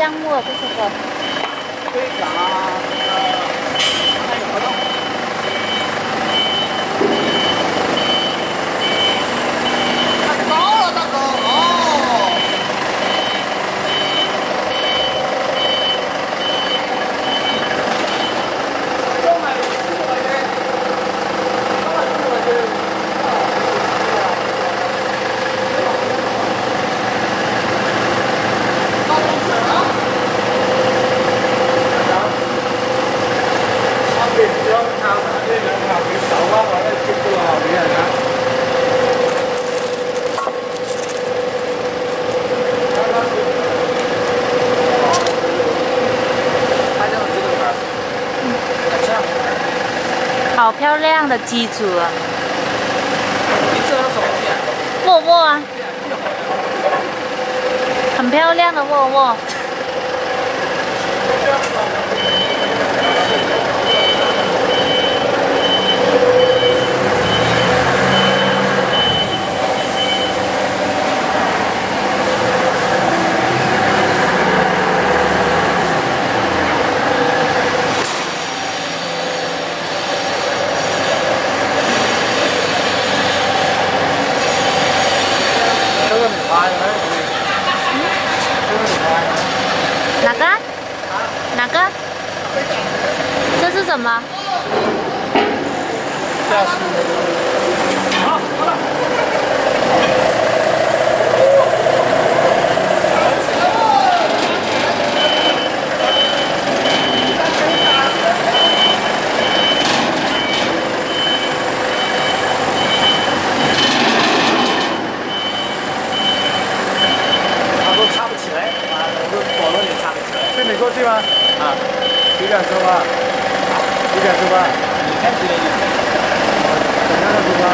姜末，这是个。可以好漂亮的机组啊，你这手机啊？沃沃啊，很漂亮的沃沃。这个你拍的，这个你拍的。哪个？哪个？这是什么？下次。好，好了。他都插不起来，妈的，我火轮也插不起来。是你过去吗？啊，几点出发？几点出发？你看几点？怎样的出发？